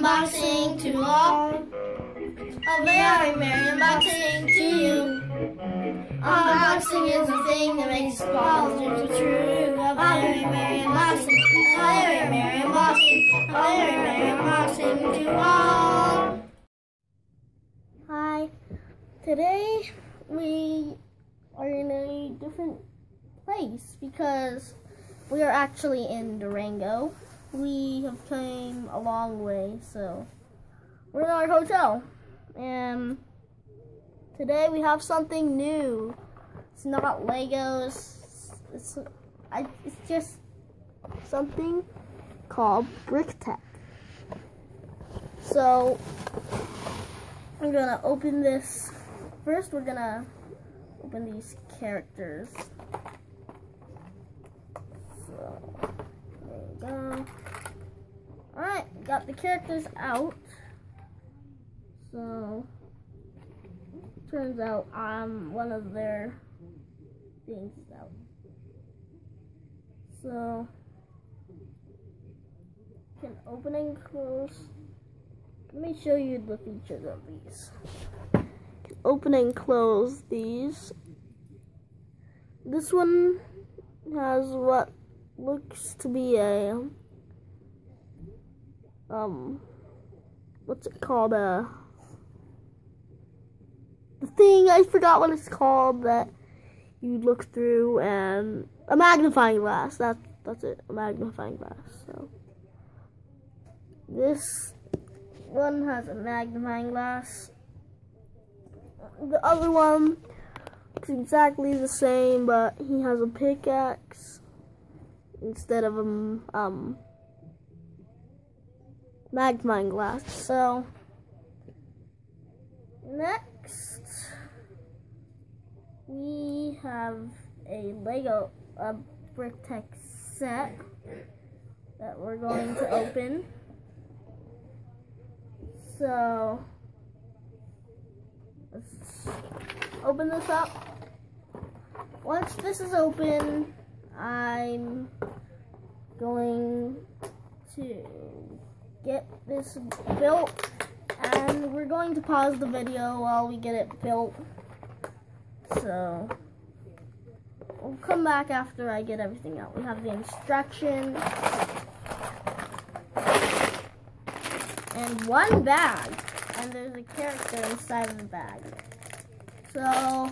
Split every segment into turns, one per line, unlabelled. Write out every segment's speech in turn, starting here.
unboxing to all. A very merry unboxing to you. Unboxing is a thing that makes all dreams true. A very merry unboxing, a very merry unboxing, a very merry unboxing to all. Hi, today we are in a different place because we are actually in Durango. We have came a long way, so we're in our hotel. And today we have something new. It's not Legos. It's I, it's just something called Bric Tek. So I'm gonna open this. First, we're gonna open these characters. So, there we go. The characters out. So, turns out I'm one of their things out. So, can open and close. Let me show you the features of these. Can open and close these. This one has what looks to be a um what's it called uh the thing I forgot what it's called that you look through and a magnifying glass that that's it a magnifying glass so. This one has a magnifying glass. The other one looks exactly the same but he has a pickaxe instead of a um, magnifying glass. So next we have a Lego a Bric Tek set that we're going to open. So let's open this up. Once this is open, I'm going to get this built and we're going to pause the video while we get it built. So we'll come back after I get everything out. We have the instructions and one bag and there's a character inside of the bag. So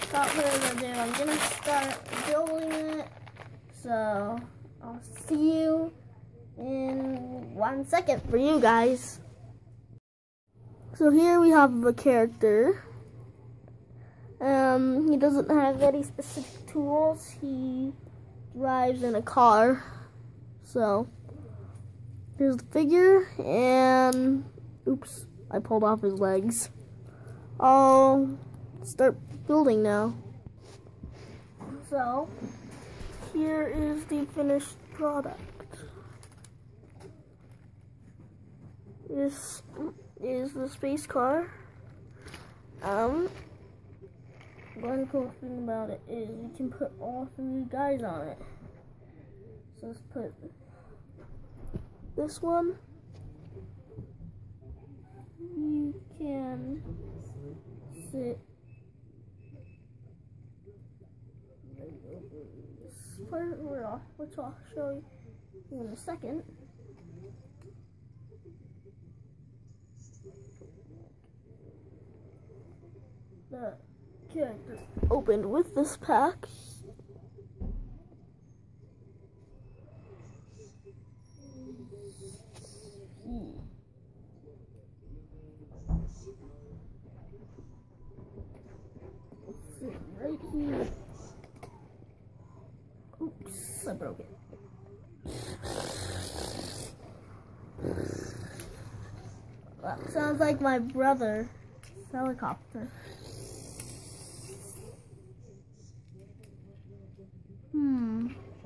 without further ado, I'm gonna start building it. So I'll see you one second for you guys. So here we have the character. Um, he doesn't have any specific tools. He drives in a car. So here's the figure and oops, I pulled off his legs. I'll start building now. So here is the finished product. This is the space car. Um, one cool thing about it is you can put all three guys on it. So let's put this one. You can sit which I'll show you in a second. The character opened with this pack. Right here. Oops, I broke it. Sounds like my brother helicopter.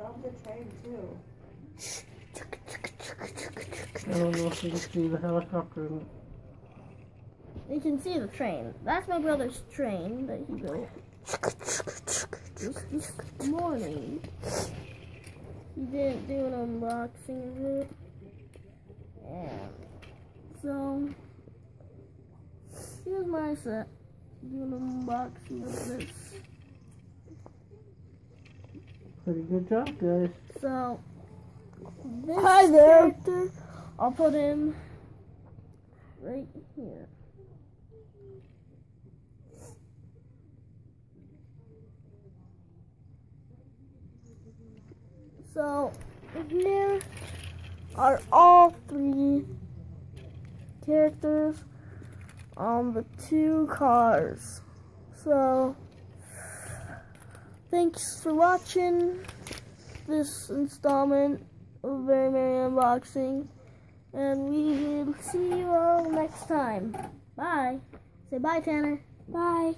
The train too.
I don't know if you can see the helicopter.
You can see the train. That's my brother's train that he built. Just this morning. He didn't do an unboxing of it. And So here's my set. Do an unboxing of this.
Pretty good job, guys.
So this
Hi there.
character, I'll put him right here. So here are all three characters on the two cars. So thanks for watching this installment of Very Merry Unboxing. And we'll see you all next time. Bye. Say bye, Tanner. Bye.